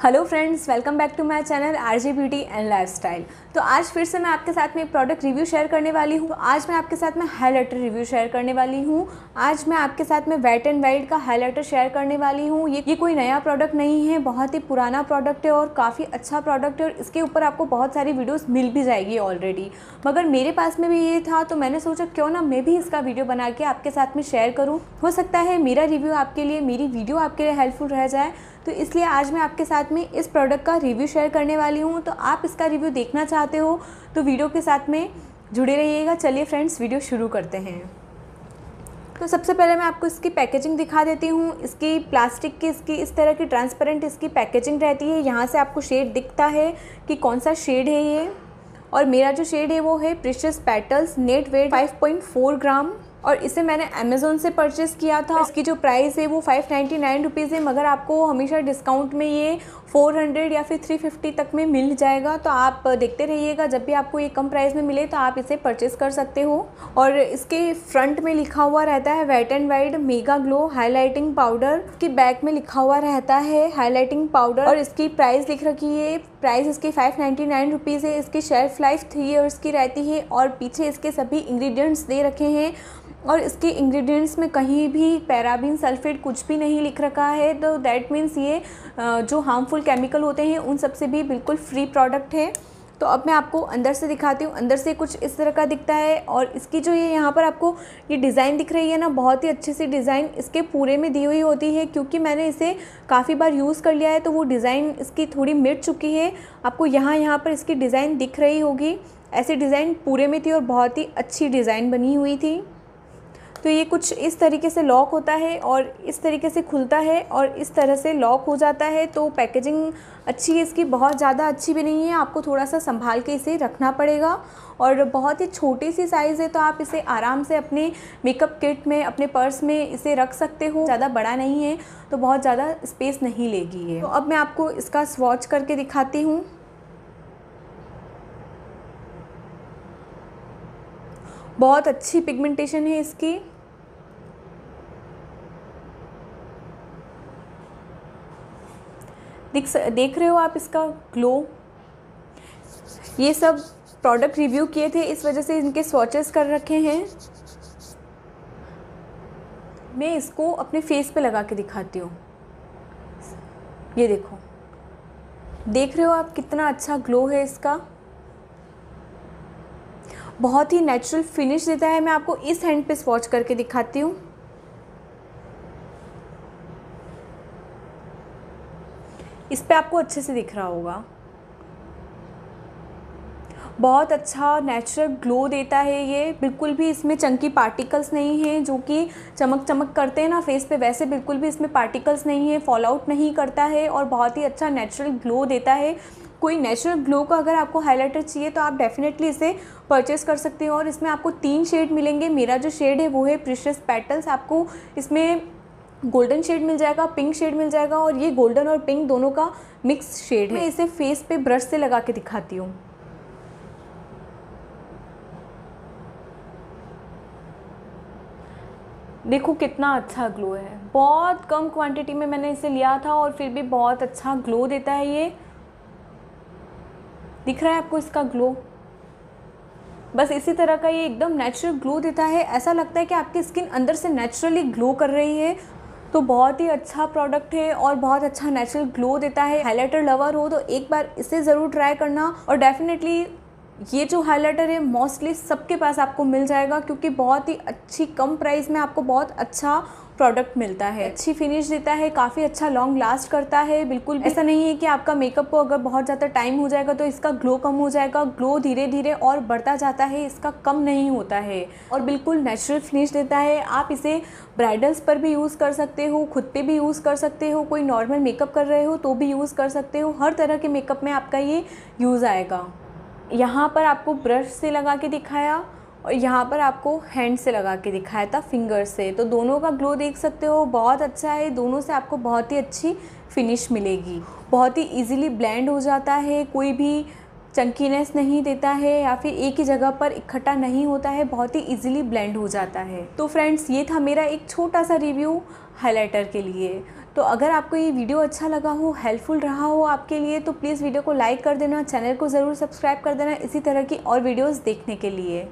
Hello friends, welcome back to my channel RJ Beauty and Lifestyle. तो आज फिर से मैं आपके साथ में एक प्रोडक्ट रिव्यू शेयर करने वाली हूँ तो आज मैं आपके साथ में हाईलाइटर रिव्यू शेयर करने वाली हूँ आज मैं आपके साथ में वेट एंड वाइल्ड का हाईलाइटर शेयर करने वाली हूँ ये ये कोई नया प्रोडक्ट नहीं है बहुत ही पुराना प्रोडक्ट है और काफ़ी अच्छा प्रोडक्ट है और इसके ऊपर आपको बहुत सारी वीडियोज़ मिल भी जाएगी ऑलरेडी मगर मेरे पास में भी ये था तो मैंने सोचा क्यों ना मैं भी इसका वीडियो बना के आपके साथ में शेयर करूँ हो सकता है मेरा रिव्यू आपके लिए मेरी वीडियो आपके लिए हेल्पफुल रह जाए तो इसलिए आज मैं आपके साथ में इस प्रोडक्ट का रिव्यू शेयर करने वाली हूँ तो आप इसका रिव्यू देखना चाहते चाहते हो तो वीडियो के साथ में जुड़े रहिएगा चलिए फ्रेंड्स वीडियो शुरू करते हैं तो सबसे पहले मैं आपको इसकी पैकेजिंग दिखा देती हूँ इसकी प्लास्टिक की इसकी इस तरह की ट्रांसपेरेंट इसकी पैकेजिंग रहती है यहाँ से आपको शेड दिखता है कि कौन सा शेड है ये और मेरा जो शेड है वो है precious petals net weight 5.4 gram और इसे मैंने अमेज़ोन से परचेस किया था इसकी जो प्राइस है वो फाइव नाइन्टी नाइन रुपीज़ है मगर आपको हमेशा डिस्काउंट में ये फ़ोर हंड्रेड या फिर थ्री फिफ्टी तक में मिल जाएगा तो आप देखते रहिएगा जब भी आपको ये कम प्राइस में मिले तो आप इसे परचेस कर सकते हो और इसके फ्रंट में लिखा हुआ रहता है wet and wide mega glow highlighting powder की बैक में लिखा हुआ रहता है हाईलाइटिंग पाउडर और इसकी प्राइस लिख रखी है प्राइस इसकी फाइव नाइन्टी नाइन रुपीज़ है इसकी शेल्फ लाइफ थ्री ईयर्स की रहती है और पीछे इसके सभी इंग्रेडिएंट्स दे रखे हैं और इसके इंग्रेडिएंट्स में कहीं भी पैराबीन सल्फेट कुछ भी नहीं लिख रखा है तो दैट मीन्स ये जो हार्मफुल केमिकल होते हैं उन सब से भी बिल्कुल फ्री प्रोडक्ट है तो अब मैं आपको अंदर से दिखाती हूँ अंदर से कुछ इस तरह का दिखता है और इसकी जो ये यहाँ पर आपको ये डिज़ाइन दिख रही है ना बहुत ही अच्छे से डिज़ाइन इसके पूरे में दी हुई होती है क्योंकि मैंने इसे काफ़ी बार यूज़ कर लिया है तो वो डिज़ाइन इसकी थोड़ी मिट चुकी है आपको यहाँ यहाँ पर इसकी डिज़ाइन दिख रही होगी ऐसी डिज़ाइन पूरे में थी और बहुत ही अच्छी डिज़ाइन बनी हुई थी तो ये कुछ इस तरीके से लॉक होता है और इस तरीके से खुलता है और इस तरह से लॉक हो जाता है तो पैकेजिंग अच्छी है इसकी बहुत ज़्यादा अच्छी भी नहीं है आपको थोड़ा सा संभाल के इसे रखना पड़ेगा और बहुत ही छोटी सी साइज़ है तो आप इसे आराम से अपने मेकअप किट में अपने पर्स में इसे रख सकते हो ज़्यादा बड़ा नहीं है तो बहुत ज़्यादा स्पेस नहीं लेगी ये तो अब मैं आपको इसका स्वॉच करके दिखाती हूँ बहुत अच्छी पिगमेंटेशन है इसकी देख देख रहे हो आप इसका ग्लो ये सब प्रोडक्ट रिव्यू किए थे इस वजह से इनके स्वॉचेस कर रखे हैं मैं इसको अपने फेस पे लगा के दिखाती हूँ ये देखो देख रहे हो आप कितना अच्छा ग्लो है इसका बहुत ही नेचुरल फिनिश देता है मैं आपको इस हैंड पे स्वॉच करके दिखाती हूँ इस पर आपको अच्छे से दिख रहा होगा बहुत अच्छा नेचुरल ग्लो देता है ये बिल्कुल भी इसमें चंकी पार्टिकल्स नहीं हैं जो कि चमक चमक करते हैं ना फेस पे वैसे बिल्कुल भी इसमें पार्टिकल्स नहीं है फॉल आउट नहीं करता है और बहुत ही अच्छा नेचुरल ग्लो देता है कोई नेचुरल ग्लो का अगर आपको हाइलाइटर चाहिए तो आप डेफिनेटली इसे परचेस कर सकते हो और इसमें आपको तीन शेड मिलेंगे मेरा जो शेड है वो है प्रिशियस पैटल्स आपको इसमें गोल्डन शेड मिल जाएगा पिंक शेड मिल जाएगा और ये गोल्डन और पिंक दोनों का मिक्स शेड है मैं इसे फेस पे ब्रश से लगा के दिखाती हूँ देखो कितना अच्छा ग्लो है बहुत कम क्वांटिटी में मैंने इसे लिया था और फिर भी बहुत अच्छा ग्लो देता है ये दिख रहा है आपको इसका ग्लो बस इसी तरह का ये एकदम नेचुरल ग्लो देता है ऐसा लगता है कि आपकी स्किन अंदर से नेचुरली ग्लो कर रही है तो बहुत ही अच्छा प्रोडक्ट है और बहुत अच्छा नेचुरल ग्लो देता है हाईलाइटर लवर हो तो एक बार इसे ज़रूर ट्राई करना और डेफिनेटली ये जो हाइलाइटर है मोस्टली सबके पास आपको मिल जाएगा क्योंकि बहुत ही अच्छी कम प्राइस में आपको बहुत अच्छा प्रोडक्ट मिलता है अच्छी फिनिश देता है काफ़ी अच्छा लॉन्ग लास्ट करता है बिल्कुल ऐसा नहीं है कि आपका मेकअप को अगर बहुत ज़्यादा टाइम हो जाएगा तो इसका ग्लो कम हो जाएगा ग्लो धीरे धीरे और बढ़ता जाता है इसका कम नहीं होता है और बिल्कुल नेचुरल फिनिश देता है आप इसे ब्राइडल्स पर भी यूज़ कर सकते हो खुद पर भी यूज़ कर सकते हो कोई नॉर्मल मेकअप कर रहे हो तो भी यूज़ कर सकते हो हर तरह के मेकअप में आपका ये यूज़ आएगा यहाँ पर आपको ब्रश से लगा के दिखाया और यहाँ पर आपको हैंड से लगा के दिखाया था फिंगर से तो दोनों का ग्लो देख सकते हो बहुत अच्छा है दोनों से आपको बहुत ही अच्छी फिनिश मिलेगी बहुत ही इजीली ब्लेंड हो जाता है कोई भी चंकीनेस नहीं देता है या फिर एक ही जगह पर इकट्ठा नहीं होता है बहुत ही इजीली ब्लेंड हो जाता है तो फ्रेंड्स ये था मेरा एक छोटा सा रिव्यू हाईलाइटर के लिए तो अगर आपको ये वीडियो अच्छा लगा हो हेल्पफुल रहा हो आपके लिए तो प्लीज़ वीडियो को लाइक कर देना चैनल को ज़रूर सब्सक्राइब कर देना इसी तरह की और वीडियोज़ देखने के लिए